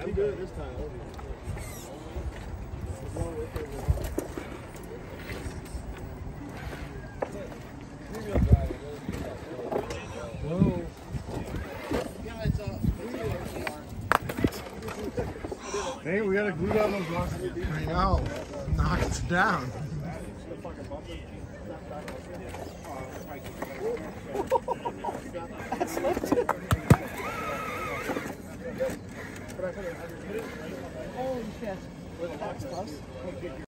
I'm good this time. Hey, we gotta glue down those rocks. I know. Knocked down. That's legit. Holy oh, shit. That's close.